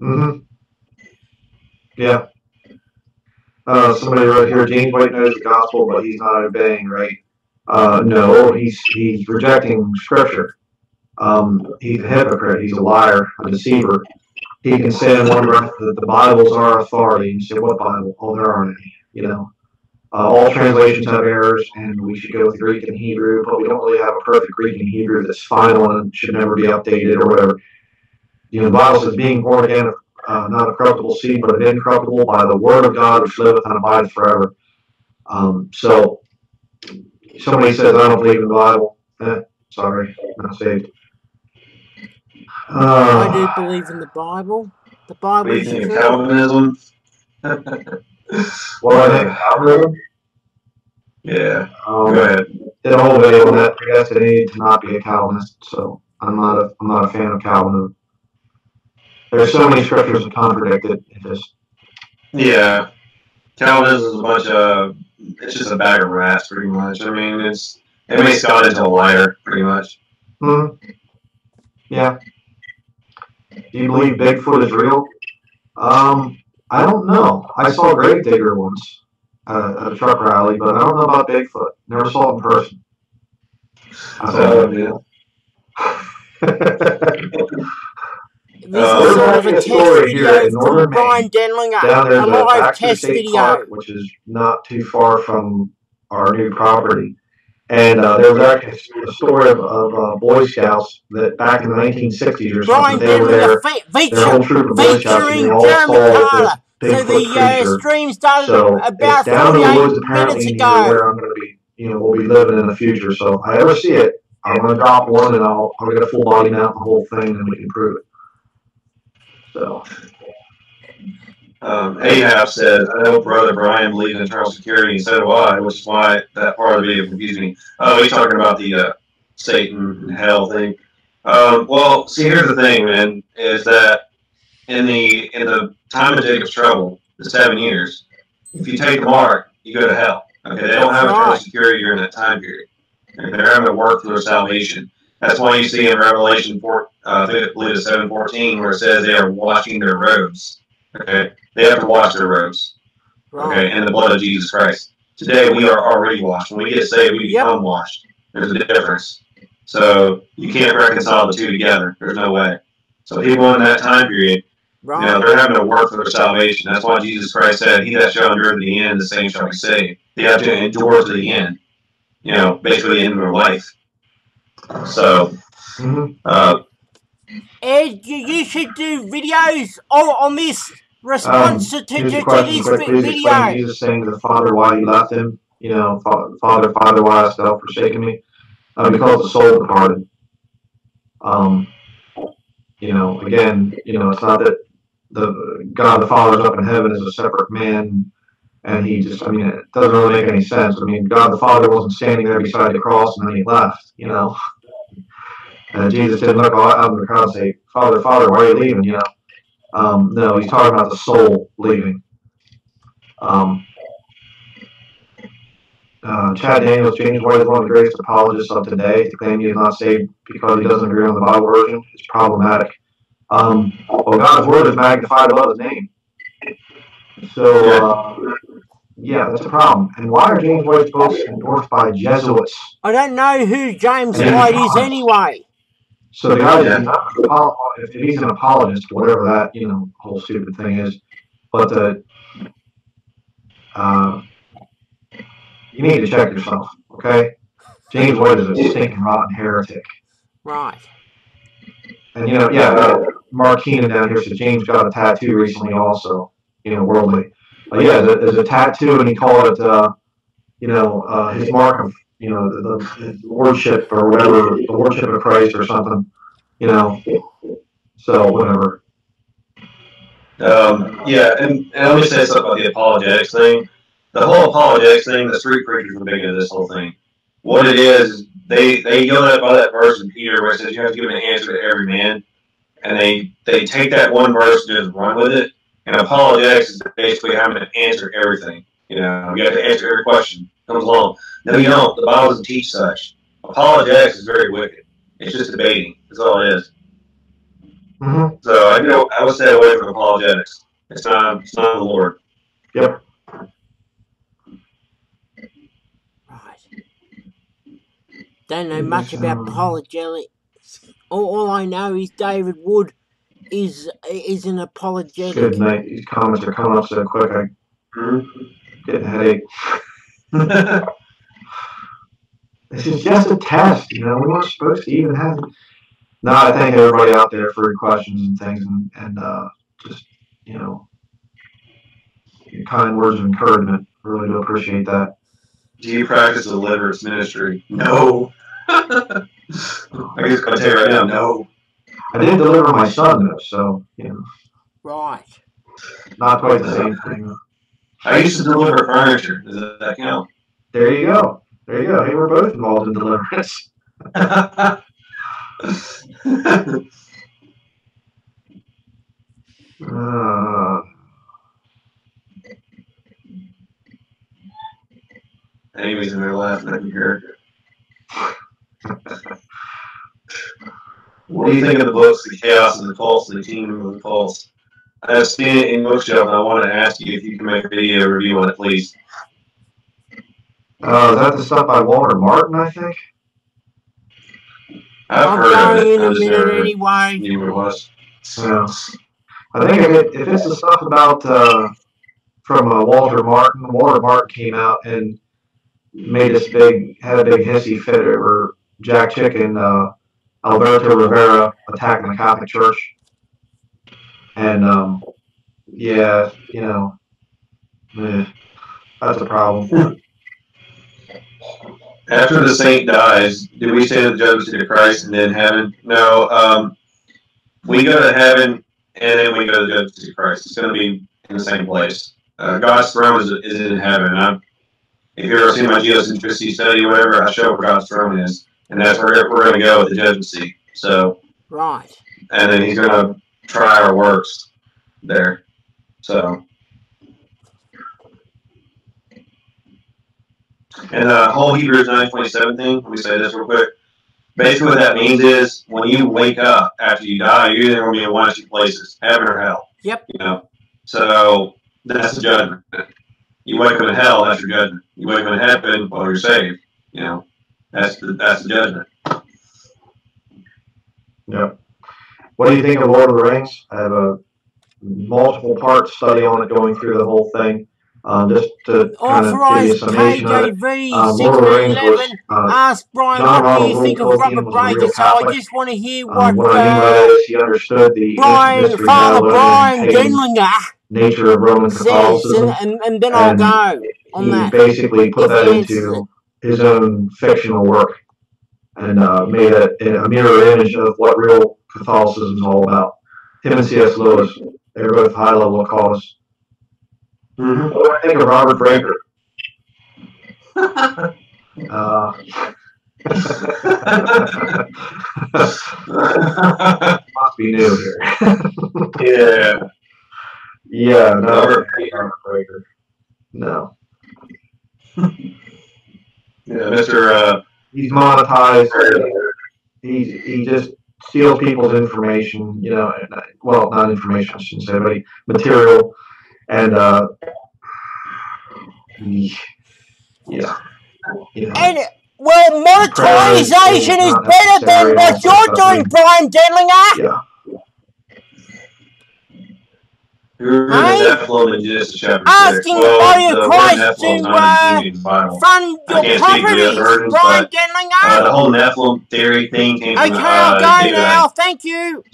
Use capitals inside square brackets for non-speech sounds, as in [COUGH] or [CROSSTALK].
Mm-hmm. Yeah. Uh, somebody wrote here, James White knows the gospel, but he's not obeying, right? Uh, no, he's he's rejecting scripture. Um, he's a hypocrite. He's a liar, a deceiver. He can say in one breath that the Bibles are authority. You say, what Bible? Oh, there aren't any. You know, uh, all translations have errors, and we should go with Greek and Hebrew, but we don't really have a perfect Greek and Hebrew that's final and should never be updated or whatever. You know, the Bible says, being born again uh, not a corruptible seed, but an incorruptible by the word of God, which liveth and abideth forever. Um, so, somebody says, I don't believe in the Bible. Eh, sorry, not saved. Uh, I do believe in the Bible. The Bible is true. Calvinism. [LAUGHS] what I think Calvinism? Yeah. Um, Go ahead. Did a whole video on that. Predestinated to not be a Calvinist, so I'm not a I'm not a fan of Calvinism. There's so many scriptures that contradict it. it just yeah, Calvinism is a bunch of it's just a bag of rats, pretty much. I mean, it's it makes God into a liar, pretty much. Hmm. Yeah. Do you believe Bigfoot is real? Um, I don't know. I saw a Gravedigger once uh, at a truck rally, but I don't know about Bigfoot. Never saw it in person. I oh, yeah. This uh, is sort of a test video from Bryan Denlinger, a live test video. Park, which is not too far from our new property. And uh, there was actually a story of, of uh, Boy Scouts that back in the 1960s or Brian something, they were there, feature, their whole troop of Boy Scouts, and they all saw this so the uh, stream started so about down in the woods, apparently, where I'm going to be, you know, we'll be living in the future. So if I ever see it, I'm going to drop one and I'll, I'll get a full body mount, the whole thing, and we can prove it. So. Um, Ahab said, I know brother Bryan believes in eternal security, and so do I, which is why that part of the video confused me. Oh, he's talking about the uh, Satan and hell thing. Um, well, see, here's the thing, man, is that in the in the time of Jacob's trouble, the seven years, if you take the mark, you go to hell. Okay, they don't have eternal security during that time period. They're having to work for their salvation. That's why you see in Revelation 4, uh, I believe it's 714, where it says they are washing their robes. Okay, they have to wash their robes. Okay, in the blood of Jesus Christ. Today we are already washed. When we get saved, we become yep. washed. There's a difference. So you can't reconcile the two together. There's no way. So people in that time period, right. you know, they're having to work for their salvation. That's why Jesus Christ said, "He that shall endure to the end, the same shall be saved." They have to endure to the end. You know, basically the end of their life. So, mm-hmm. uh, Ed, you, you should do videos on, on this response um, to, to, to this video. Jesus saying to the Father why he left him. You know, Father, Father, why hast thou forsaken me? Uh, because the soul departed. Um, you know, again, you know, it's not that the God the Father is up in heaven is a separate man and he just, I mean, it doesn't really make any sense. I mean, God the Father wasn't standing there beside the cross and then he left, you know. Jesus didn't look out of the crowd and say, Father, Father, why are you leaving, you know. Um, no, he's talking about the soul leaving. Um, uh, Chad Daniels, James White is one of the greatest apologists of today. To claim he is not saved because he doesn't agree on the Bible version is problematic. Um, well, God's word is magnified above his name. So, uh, yeah, that's a problem. And why are James White's books endorsed by Jesuits? I don't know who James White is anyway. So the guy is not, if he's an apologist, whatever that you know whole stupid thing is, but the uh, you need to check yourself, okay? James White is a stinking rotten heretic. Right. And you know, yeah, uh, Mark Keenan down here said James got a tattoo recently, also, you know, worldly. Uh, yeah, there's a, tattoo, and he called it, uh, you know, uh, his mark of, you know, the, the or whatever, the lordship of Christ or something, you know. So whatever. Um, yeah, and, and let me say something about the apologetics thing. The whole apologetics thing, the street preachers are big into this whole thing. What it is, they they go that by that verse in Peter where it says you have to give an answer to every man, and they they take that one verse and just run with it, and apologetics is basically having to answer everything. You know, you have to answer every question comes along. No, you don't. The Bible doesn't teach such. Apologetics is very wicked. It's just debating. That's all it is. hmm So I know I would stay away from apologetics. It's not it's not the Lord. Yep. Right. Don't know much about apologetics. All, all I know is David Wood is is an apologetic. Good night. These comments are coming up so quick. I get a headache. [LAUGHS] This is just a test, you know. We weren't supposed to even have. No, I thank everybody out there for your questions and things, and, and uh, just you know, your kind words of encouragement. Really do appreciate that. Do you practice deliverance ministry? No. [LAUGHS] I just gotta tell you right now, no. I did deliver my son though, so you know, Right. not quite the same thing. I used to deliver furniture. Does that count? There you go. There you go. Hey, we're both involved in deliverance. [LAUGHS] Uh, Amy's in there laughing. I can hear What do you think of the books, The Chaos and the Cults, and The Kingdom of the Cults? I've seen it in bookshelf, and I want to ask you if you can make a video review on it, please. uh, is that the stuff by Walter Martin? I think. I've I'm heard of going it. in a minute anyway. knew what it was. Yeah. I think if, it, if it's the stuff about uh, from uh, Walter Martin, Walter Martin came out and made this big, had a big hissy fit over Jack Chick and, uh, Alberto Rivera attacking the Catholic Church, and um, yeah, you know, eh, that's a problem. After the saint dies, do we say the judgment of Christ and then heaven? No. Um, we go to heaven and then we go to the judgment of Christ. It's going to be in the same place. Uh, God's throne is, is in heaven. I'm, if you ever seen my geocentricity study or whatever, I show where God's throne is, and that's where we're going to go with the judgment seat. So, Right. and then He's going to try our works there. So. And the whole Hebrews 9:27 thing, let me say this real quick. Basically, what that means is when you wake up after you die, you're either going to be in one of two places, heaven or hell. Yep. You know, so that's the judgment. You wake up in hell, that's your judgment. You wake up in heaven, well, you're saved. You know, that's the that's the judgment. Yep. What do you think of Lord of the Rings? I have a multiple part study on it, going through the whole thing. Um, just to kind of give you a Authorized summation of it. KJV Um, Lord of the Rings was 1611 uh, asked Bryan John what do Ronald you think of Reuel Tolkien Robert was a real Breaker, so I just want to hear um, what what I mean by uh, that is he understood the ancient Bryan, Father Bryan pagan Denlinger nature of Roman says, Catholicism. and, and, and then I'll and go on he that. basically put If that he answers into his own fictional work and uh, made it a mirror image of what real Catholicism is all about. Him and C.S. Lewis, they were both high level occultists. Mm-hmm. What do I think of Robert Breaker? [LAUGHS] Uh, [LAUGHS] [LAUGHS] must be new here. yeah. yeah, no, Robert Robert Breaker. No, Yeah, Uh, he's monetized. He he just steals people's information. You know, and, uh, well, not information, I shouldn't say, but he, material, and uh, he, yeah, know. And well, monetization is better than what you're doing, Bryan Denlinger. yeah. Is Hey. Nephilim in Genesis chapter Asking six? Well, body of the word to, uh, the Bible. Fund I your can't speak the properties, Bryan but, Uh, the whole Nephilim theory thing came okay, from I'll uh, go David now. Thank you.